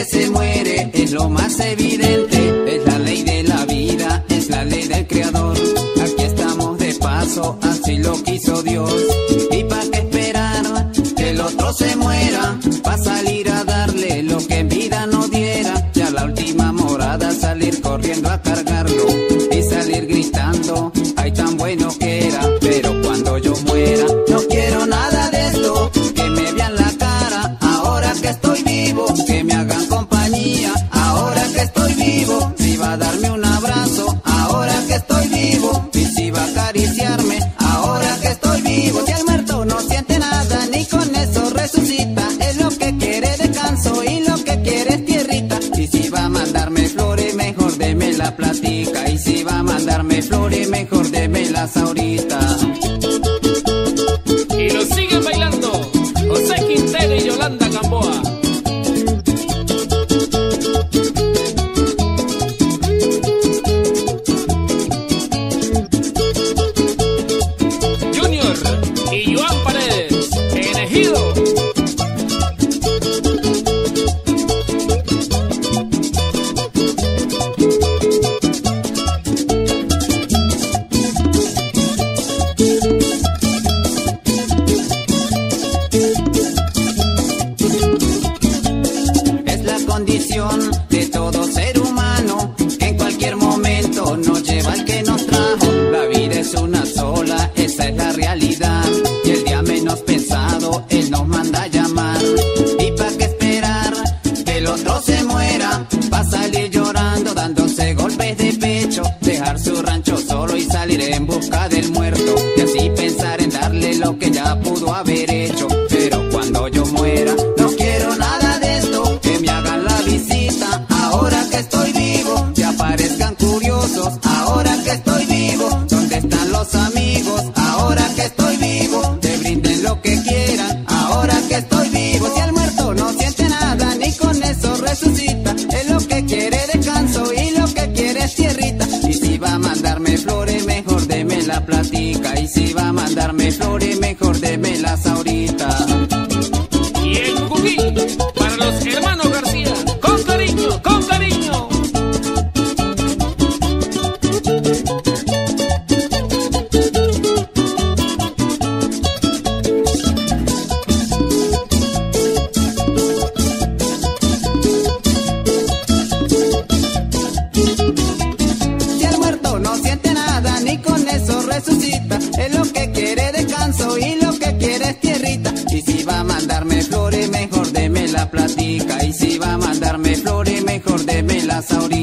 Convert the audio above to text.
es lo más evidente, es la ley de la vida, es la ley del creador. Aquí estamos de paso, así lo quiso Dios. ¿Y para qué esperar que el otro se muera? Pa' salir a darle lo que en vida no diera. Ya la última morada, salir corriendo a cargarlo la platica, y si va a mandarme flores, mejor deme las ahorita. Condición de todo ser humano que en cualquier momento nos lleva al que nos trajo. La vida es una sola, esa es la realidad. Y el día menos pensado, Él nos manda a llamar. ¿Y para qué esperar que el otro se muera? Va a salir llorando, dándose golpes de pecho. Dejar su rancho solo y salir en busca del muerto. Las.